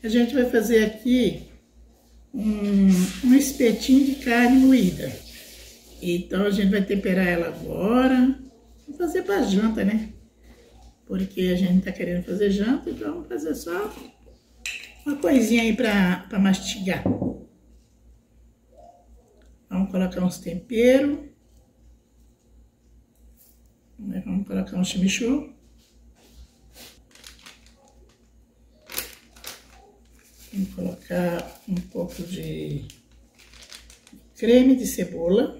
A gente vai fazer aqui um, um espetinho de carne moída. Então a gente vai temperar ela agora. Vamos fazer para janta, né? Porque a gente tá querendo fazer janta, então vamos fazer só uma coisinha aí para mastigar. Vamos colocar uns temperos. Vamos colocar um chimichurri. Vamos colocar um pouco de creme de cebola.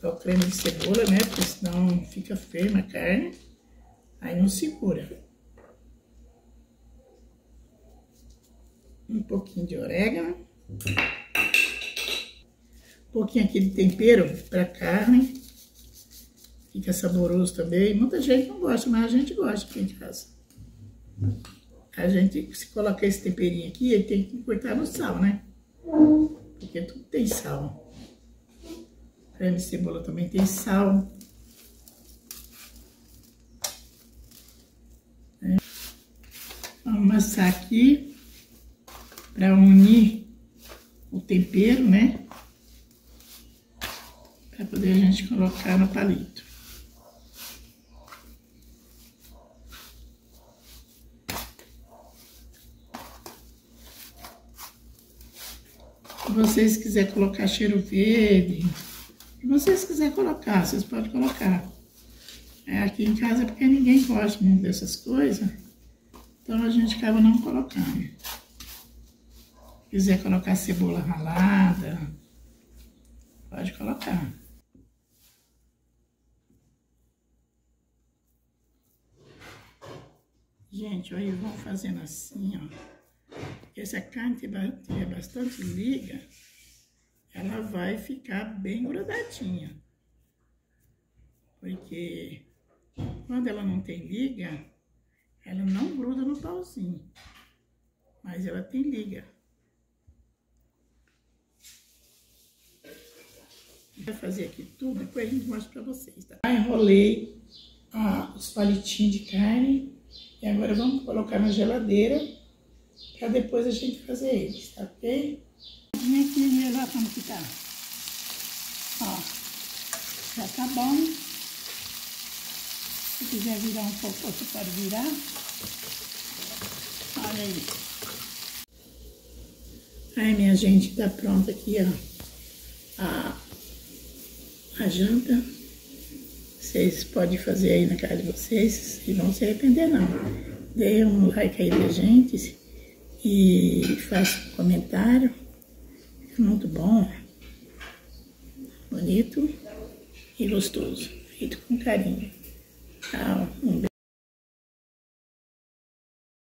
O creme de cebola, né? Porque senão fica firme a carne. Aí não segura. Um pouquinho de orégano. Um pouquinho aqui de tempero para carne. Fica saboroso também. Muita gente não gosta, mas a gente gosta aqui em casa. A gente, se colocar esse temperinho aqui, ele tem que cortar no sal, né? Porque tudo tem sal. Creme de cebola também tem sal. É. Vamos amassar aqui para unir o tempero, né? Para poder a gente colocar no palito. Se vocês quiserem colocar cheiro verde, se vocês quiserem colocar, vocês podem colocar. É, aqui em casa é porque ninguém gosta muito dessas coisas, então a gente acaba não colocando. Se quiser colocar cebola ralada, pode colocar. Gente, aí vão fazendo assim, ó. Porque se a carne tiver bastante liga, ela vai ficar bem grudadinha. Porque quando ela não tem liga, ela não gruda no pauzinho. Mas ela tem liga. Vou fazer aqui tudo, depois a gente mostra pra vocês, tá? Enrolei ah, os palitinhos de carne e agora vamos colocar na geladeira para depois a gente fazer eles, tá ok? Aqui ver lá como que tá. Ó, já tá bom. Se quiser virar um pouco, você pode virar. Olha aí. Aí, minha gente, tá pronta aqui, ó. A, a janta. Vocês podem fazer aí na casa de vocês e não se arrepender, não. Dê um like aí pra gente e um comentário. Muito bom, bonito e gostoso, feito com carinho. Tchau, um beijo.